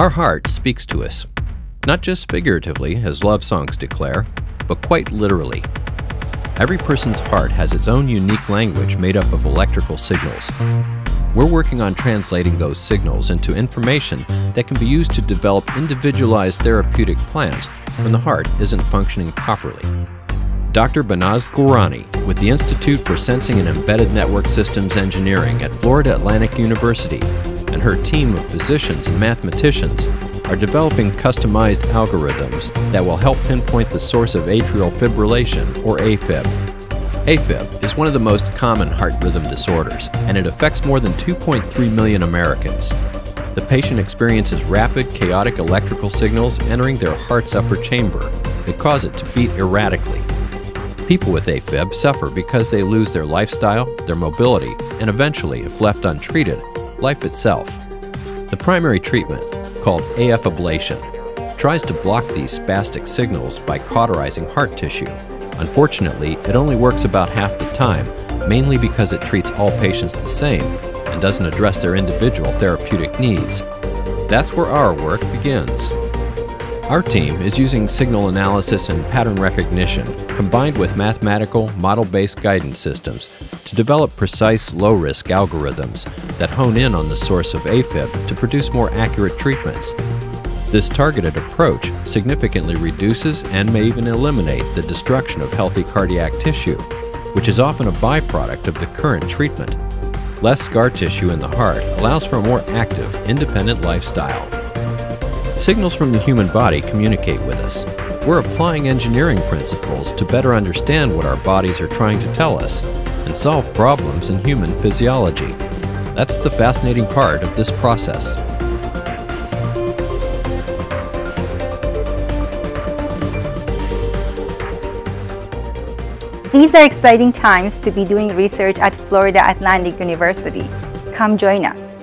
Our heart speaks to us, not just figuratively, as love songs declare, but quite literally. Every person's heart has its own unique language made up of electrical signals. We're working on translating those signals into information that can be used to develop individualized therapeutic plans when the heart isn't functioning properly. Dr. Behnaz Ghoraani with the Institute for Sensing and Embedded Network Systems Engineering at Florida Atlantic University and her team of physicians and mathematicians are developing customized algorithms that will help pinpoint the source of atrial fibrillation, or AFib. AFib is one of the most common heart rhythm disorders, and it affects more than 2.3 million Americans. The patient experiences rapid, chaotic electrical signals entering their heart's upper chamber that cause it to beat erratically. People with AFib suffer because they lose their lifestyle, their mobility, and eventually, if left untreated, life itself. The primary treatment, called AF ablation, tries to block these spastic signals by cauterizing heart tissue. Unfortunately, it only works about half the time, mainly because it treats all patients the same and doesn't address their individual therapeutic needs. That's where our work begins. Our team is using signal analysis and pattern recognition combined with mathematical, model-based guidance systems to develop precise low-risk algorithms that hone in on the source of AFib to produce more accurate treatments. This targeted approach significantly reduces and may even eliminate the destruction of healthy cardiac tissue, which is often a byproduct of the current treatment. Less scar tissue in the heart allows for a more active, independent lifestyle. Signals from the human body communicate with us. We're applying engineering principles to better understand what our bodies are trying to tell us and solve problems in human physiology. That's the fascinating part of this process. These are exciting times to be doing research at Florida Atlantic University. Come join us.